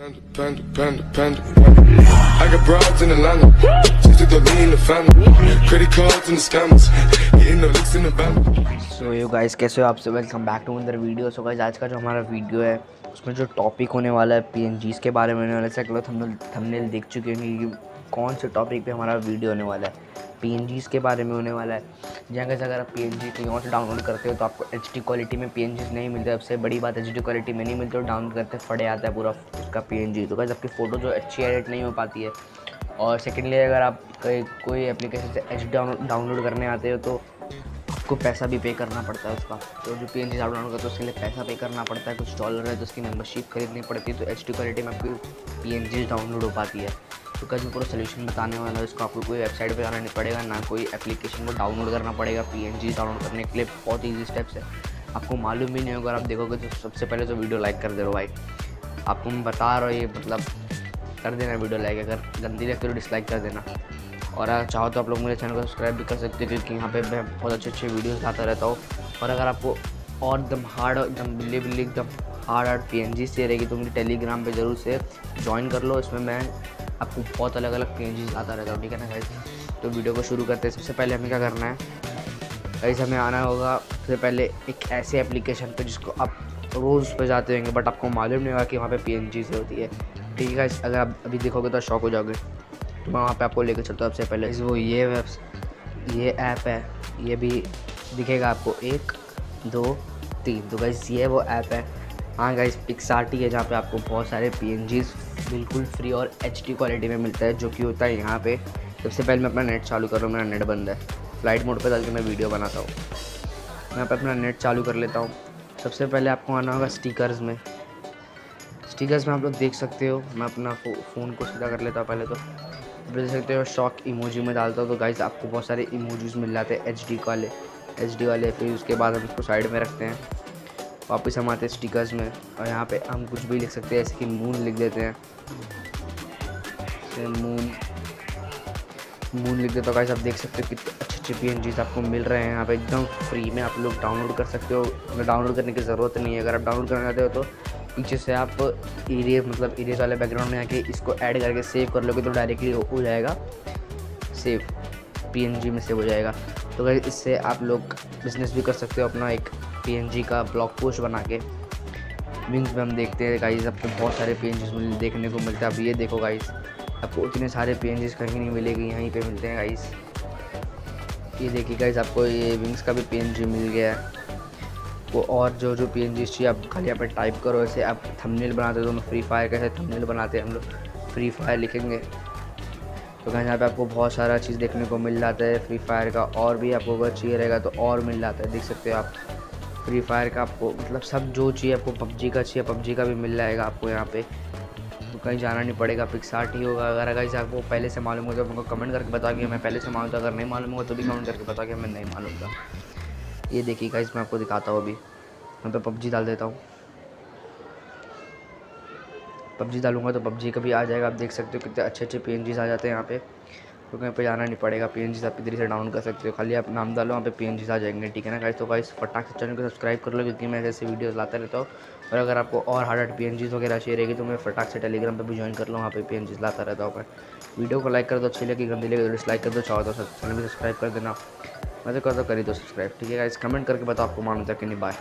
Panda, panda, panda, panda. I got broads in Atlanta. Just to the lean, the family. Credit cards and the scammers. Getting the looks in the bank. So you guys कैसे हो आप सब welcome back to अंदर video so guys आज का जो हमारा video है उसमें जो टॉपिक होने वाला है पीएनजीस के बारे में होने वाला है गलत हम थंबनेल देख चुके हैं कि कौन से टॉपिक पे हमारा वीडियो होने वाला है पी के बारे में होने वाला है जहाँ कैसे अगर आप पी एन कहीं और से डाउनलोड करते हो तो आपको एच क्वालिटी में पी नहीं मिलते सबसे बड़ी बात एच क्वालिटी में नहीं मिलते और डाउनलोड करते फटे आता है पूरा इसका पी तो गैस आपकी फ़ोटो जो अच्छी एडिट नहीं हो पाती है। और सेकेंडली अगर आप कोई एप्लीकेशन से एच डाउनलोड करने आते हो तो आपको पैसा भी पे करना पड़ता है उसका। तो जो पी एन जी डाउनलोड करते हो, उसके लिए पैसा पे करना पड़ता है, कुछ डॉलर है तो उसकी मेम्बरशिप खरीदनी पड़ती है तो एच डी क्वालिटी में आपकी पी एन जी डाउनलोड हो पाती है। तो कैसे पूरा सोल्यूशन बताने वाला है, इसको आपको कोई वेबसाइट पर जाना नहीं पड़ेगा, ना कोई एप्लीकेशन को डाउनलोड करना पड़ेगा। पी एन जी डाउनलोड करने के लिए बहुत ईजी स्टेप्स है। आपको मालूम भी नहीं होगा आप देखोगे तो सबसे पहले तो वीडियो लाइक कर दे रहे हो भाई। आप तुम बता रहे हो, ये मतलब कर देना वीडियो लाइक अगर गंदी लगती है तो डिसलाइक कर देना। और अगर चाहो तो आप लोग मेरे चैनल को सब्सक्राइब भी कर सकते हो, क्योंकि यहाँ पे मैं बहुत अच्छे अच्छे वीडियोस लाता रहता हूँ। और अगर आपको और एकदम हार्ड एकदम बिल्ली बिल्ली एकदम hard hard P N G से रहेगी तो मुझे टेलीग्राम पर ज़रूर से ज्वाइन कर लो। इसमें मैं आपको बहुत अलग अलग पी एन जी लाता रहता हूँ, ठीक है ना गाइज़ तो वीडियो को शुरू करते हैं। सबसे पहले हमें क्या करना है? कहीं से हमें आना होगा, सबसे पहले एक ऐसे एप्लीकेशन पर जिसको आप रोज़ पे जाते होंगे बट आपको मालूम नहीं होगा कि वहाँ पे पी एन जी से होती है। ठीक है अगर आप अभी देखोगे तो शौक हो जाओगे। तो मैं वहाँ पे आपको लेकर चलता हूँ सबसे पहले। वो ये वेब्स ये ऐप है, ये भी दिखेगा आपको। एक, दो, तीन। तो गाइस ये वो ऐप है। हाँ गाइस पिक्सार्टी है, जहाँ पे आपको बहुत सारे पी बिल्कुल फ्री और एचडी क्वालिटी में मिलता है, जो कि होता है यहाँ पे। सबसे पहले मैं अपना नेट चालू कर रहा हूँ, मेरा नेट बंद है। फ़्लाइट मोड पर डाल के मैं वीडियो बनाता हूँ। मैं पे अपना नेट चालू कर लेता हूँ। सबसे पहले आपको आना होगा स्टिकर्स में। स्टिकर्स में आप लोग देख सकते हो मैं अपना फो, फ़ोन को सीधा कर लेता हूँ पहले तो। देख सकते हो शॉक इमोजी में डालता हूँ तो गाइज़ आपको बहुत सारे इमोजीज मिल जाते हैं एचडी वाले। एचडी वाले फिर उसके बाद हम इसको साइड में रखते हैं। वापस हम आते हैं स्टिकर्स में और यहाँ पे हम कुछ भी लिख सकते हैं जैसे कि मून लिख देते हैं। मून मून लिख देता तो आप देख सकते हो कितने अच्छे अच्छे पी आपको मिल रहे हैं। यहाँ पे एकदम फ्री में आप लोग डाउनलोड कर सकते हो। डाउनलोड करने की ज़रूरत नहीं है। अगर आप डाउनलोड करना चाहते हो तो पीछे से आप इरेज मतलब इरेज वाले बैकग्राउंड में आके इसको ऐड करके सेव कर लोगे तो डायरेक्टली हो जाएगा। सेव PNG में सेव हो जाएगा। तो अगर इससे आप लोग बिज़नेस भी कर सकते हो अपना एक PNG का ब्लॉग पोस्ट बना के। विंग्स में हम देखते हैं गाइज़ अब तो बहुत सारे पी देखने को मिलते हैं। अब ये देखो गाइज़ आपको उतने सारे पेंजेस कहीं नहीं मिलेगी, यहीं पे मिलते हैं गाइस ये देखिए गाइस आपको ये विंग्स का भी पीएनजी मिल गया है। वो और जो जो पीएनजी चाहिए, आप खाली यहाँ पर टाइप करो, ऐसे आप थंबनेल बनाते हो दोनों फ्री फायर कैसे थंबनेल बनाते हैं, हम लोग फ्री फायर लिखेंगे। तो कहीं यहाँ पे आपको बहुत सारा चीज़ देखने को मिल जाता है फ्री फायर का, और भी आपको अगर चाहिए रहेगा तो और मिल जाता है, देख सकते हो आप। फ्री फायर का आपको मतलब सब जो चाहिए आपको, पबजी का चाहिए, पबजी का भी मिल जाएगा आपको यहाँ पे। तो कहीं जाना नहीं पड़ेगा पिक्सार्ट ही होगा। अगर अगर आपको पहले से मालूम होगा तो उनको कमेंट करके बता कि मैं पहले से मालूम था तो अगर नहीं मालूम होगा तो भी कमेंट करके बता कि मैं नहीं मालूम था। ये देखिएगा इसमें आपको दिखाता हूँ अभी। मैं पे पबजी डाल देता हूँ। पबजी डालूँगा तो पबजी का भी आ जाएगा, आप देख सकते हो कितने अच्छे अच्छे पी आ जाते हैं यहाँ पे। तो कहीं पे जाना नहीं पड़ेगा पी एन जी आप इधर से डाउन कर सकते हो। खाली आप नाम डालो, वहाँ पे पी एन जी आ जाएँगे, ठीक है ना गाइस तो गाइस फटाक से चैनल को सब्सक्राइब कर लो, क्योंकि मैं ऐसे वीडियोस लाता रहता हूँ। और अगर आपको और हार्ड पी एन जीज वगैरह अच्छी रहेगी तो मैं फटाक से टेलीग्राम पर भी ज्वाइन कर लो, वहाँ पर पी एन जीज लाता रहता हूँ वीडियो को लाइक कर दो, अच्छी लगी, गंदी लगी तो डिसलाइक कर दो चाहो तो चैनल भी सब्सक्राइब कर देना। मैं तो कर दो, करी दो सब्सक्राइब ठीक है गाइस कमेंट करके बताओ आपको मानता कि नहीं बाय